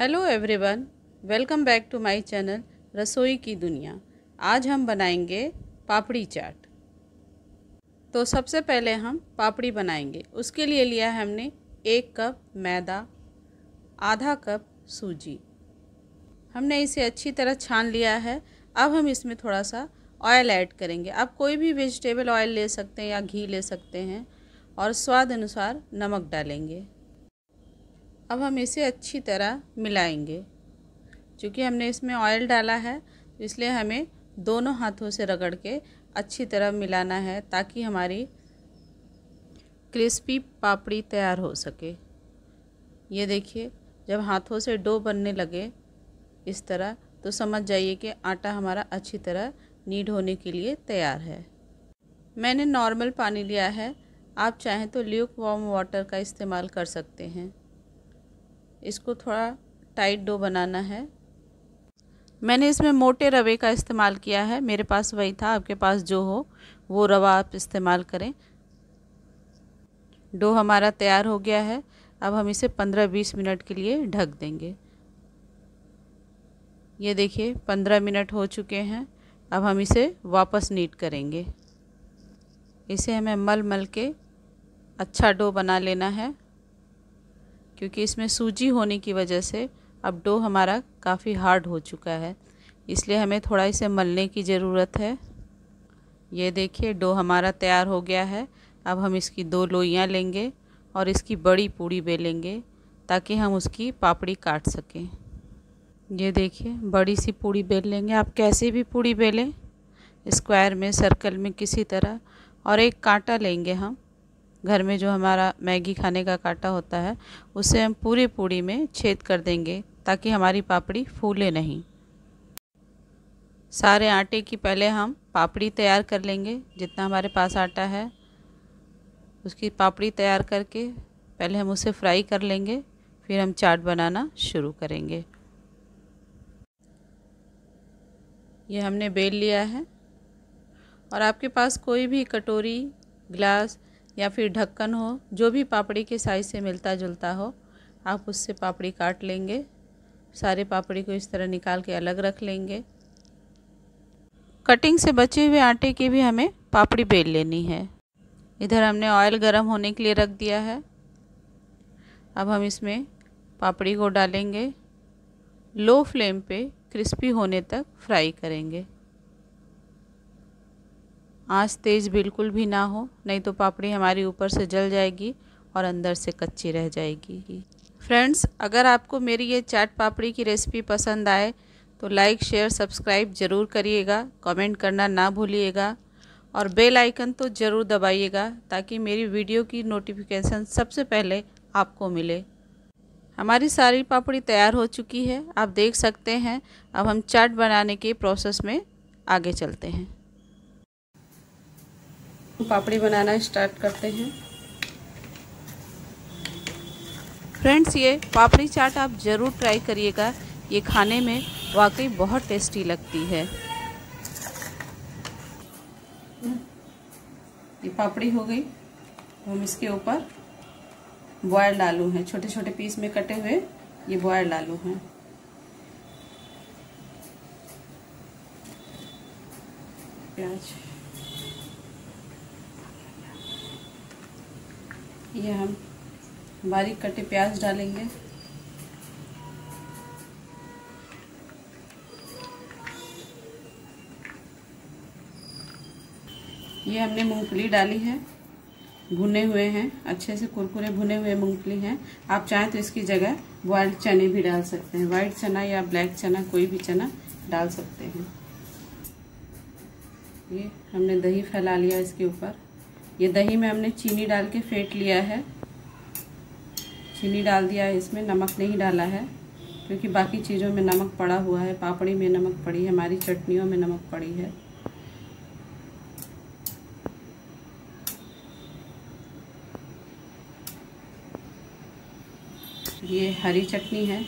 Hello everyone welcome back to my channel रसोई की दुनिया आज हम बनाएँगे पापड़ी चाट। तो सबसे पहले हम पापड़ी बनाएँगे। उसके लिए लिया है हमने एक कप मैदा, आधा कप सूजी। हमने इसे अच्छी तरह छान लिया है। अब हम इसमें थोड़ा सा ऑयल ऐड करेंगे। आप कोई भी वेजिटेबल ऑयल ले सकते हैं या घी ले सकते हैं और स्वाद अनुसार नमक डालेंगे। अब हम इसे अच्छी तरह मिलाएँगे। क्योंकि हमने इसमें ऑयल डाला है, इसलिए हमें दोनों हाथों से रगड़ के अच्छी तरह मिलाना है ताकि हमारी क्रिस्पी पापड़ी तैयार हो सके। ये देखिए, जब हाथों से डो बनने लगे इस तरह तो समझ जाइए कि आटा हमारा अच्छी तरह नीड होने के लिए तैयार है। मैंने नॉर्मल पानी लिया है। आप चाहें तो ल्यूक वार्म वाटर का इस्तेमाल कर सकते हैं। इसको थोड़ा टाइट डो बनाना है। मैंने इसमें मोटे रवे का इस्तेमाल किया है। मेरे पास वही था, आपके पास जो हो, वो रवा आप इस्तेमाल करें। डो हमारा तैयार हो गया है। अब हम इसे 15-20 मिनट के लिए ढक देंगे। ये देखिए 15 मिनट हो चुके हैं। अब हम इसे वापस नीट करेंगे। इसे हमें मल मल के अच्छा डो बना लेना है। क्योंकि इसमें सूजी होने की वजह से अब डो हमारा काफ़ी हार्ड हो चुका है। इसलिए हमें थोड़ा इसे मलने की ज़रूरत है। ये देखिए, डो हमारा तैयार हो गया है। अब हम इसकी दो लोइयाँ लेंगे और इसकी बड़ी पूड़ी बेलेंगे ताकि हम उसकी पापड़ी काट सकें। ये देखिए, बड़ी सी पूड़ी बेल लेंगे। आप कैसे भी पूड़ी बेलें, स्क्वायर में, सर्कल में, किसी तरह, और एक कांटा लेंगे हम। घर में जो हमारा मैगी खाने का कांटा होता है, उसे हम पूरी पूड़ी में छेद कर देंगे ताकि हमारी पापड़ी फूले नहीं। सारे आटे की पहले हम पापड़ी तैयार कर लेंगे, जितना हमारे पास आटा है। उसकी पापड़ी तैयार करके पहले हम उसे फ्राई कर लेंगे, फिर हम चाट बनाना शुरू करेंगे। ये हमने बेल लिया है। और आपके पास कोई भी कटोरी, ग्लास या फिर ढक्कन हो, जो भी पापड़ी के साइज़ से मिलता जुलता हो, आप उससे पापड़ी काट लेंगे। सारे पापड़ी को इस तरह निकाल के अलग रख लेंगे। कटिंग से बचे हुए आटे की भी हमें पापड़ी बेल लेनी है। इधर हमने ऑयल गरम होने के लिए रख दिया है। अब हम इसमें पापड़ी को डालेंगे। लो फ्लेम पे क्रिस्पी होने तक फ्राई करेंगे। आँच तेज़ बिल्कुल भी ना हो, नहीं तो पापड़ी हमारी ऊपर से जल जाएगी और अंदर से कच्ची रह जाएगी। फ्रेंड्स, अगर आपको मेरी ये चाट पापड़ी की रेसिपी पसंद आए तो लाइक, शेयर, सब्सक्राइब ज़रूर करिएगा, कमेंट करना ना भूलिएगा, और बेल आइकन तो ज़रूर दबाइएगा, ताकि मेरी वीडियो की नोटिफिकेशन सबसे पहले आपको मिले। हमारी सारी पापड़ी तैयार हो चुकी है। आप देख सकते हैं, अब हम चाट बनाने के प्रोसेस में आगे चलते हैं। पापड़ी बनाना स्टार्ट करते हैं। फ्रेंड्स ये पापड़ी चाट आप ज़रूर ट्राई करिएगा। ये खाने में वाकई बहुत टेस्टी लगती है। ये पापड़ी हो गई। हम इसके ऊपर बॉयल्ड आलू हैं। छोटे छोटे पीस में कटे हुए ये बॉयल्ड आलू हैं। प्याज। ये हम बारीक कटे प्याज डालेंगे। ये हमने मूंगफली डाली है, भुने हुए हैं, अच्छे से कुरकुरे भुने हुए मूंगफली हैं। आप चाहें तो इसकी जगह बॉइल्ड चने भी डाल सकते हैं। वाइट चना या ब्लैक चना, कोई भी चना डाल सकते हैं। ये हमने दही फैला लिया इसके ऊपर। ये दही में हमने चीनी डाल के फेंट लिया है। चीनी डाल दिया है, इसमें नमक नहीं डाला है, क्योंकि बाकी चीज़ों में नमक पड़ा हुआ है, पापड़ी में नमक पड़ी है, हमारी चटनियों में नमक पड़ी है। ये हरी चटनी है,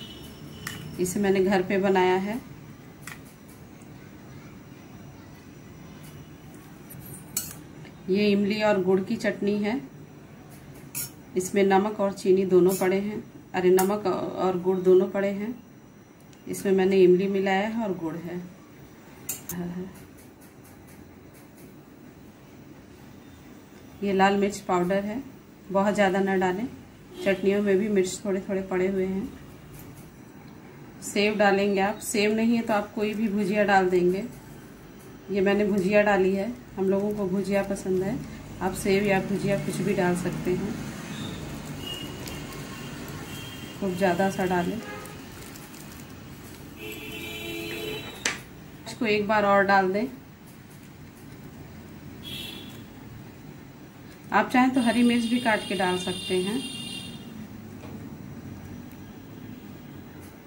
इसे मैंने घर पे बनाया है। ये इमली और गुड़ की चटनी है। इसमें नमक और चीनी दोनों पड़े हैं। अरे, नमक और गुड़ दोनों पड़े हैं। इसमें मैंने इमली मिलाया है और गुड़ है। ये लाल मिर्च पाउडर है। बहुत ज़्यादा न डालें। चटनियों में भी मिर्च थोड़े थोड़े पड़े हुए हैं। सेव डालेंगे आप। सेव नहीं है तो आप कोई भी भुजिया डाल देंगे। ये मैंने भुजिया डाली है। हम लोगों को भुजिया पसंद है। आप सेव या भुजिया कुछ भी डाल सकते हैं। खूब ज़्यादा सा डालें। इसको एक बार और डाल दें। आप चाहें तो हरी मिर्च भी काट के डाल सकते हैं।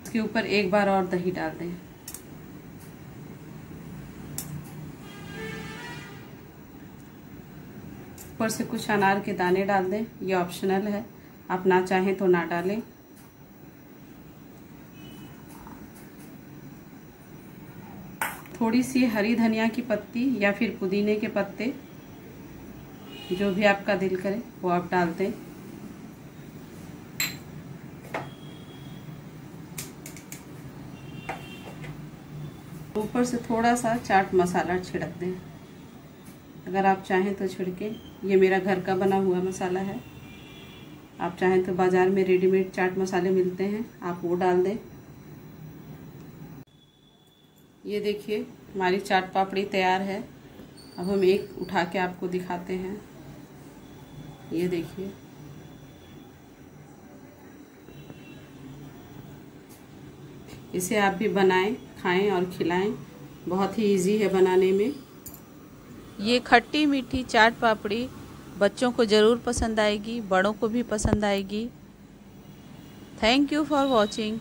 इसके ऊपर एक बार और दही डाल दें। ऊपर से कुछ अनार के दाने डाल दें। ये ऑप्शनल है। आप ना चाहें तो ना डालें। थोड़ी सी हरी धनिया की पत्ती या फिर पुदीने के पत्ते, जो भी आपका दिल करे, वो आप डाल दें। ऊपर से थोड़ा सा चाट मसाला छिड़क दें। अगर आप चाहें तो छिड़के। ये मेरा घर का बना हुआ मसाला है। आप चाहें तो बाज़ार में रेडीमेड चाट मसाले मिलते हैं, आप वो डाल दें। ये देखिए, हमारी चाट पापड़ी तैयार है। अब हम एक उठा के आपको दिखाते हैं। ये देखिए। इसे आप भी बनाएँ, खाएँ और खिलाएँ। बहुत ही इजी है बनाने में। ये खट्टी मीठी चाट पापड़ी बच्चों को ज़रूर पसंद आएगी, बड़ों को भी पसंद आएगी। Thank you for watching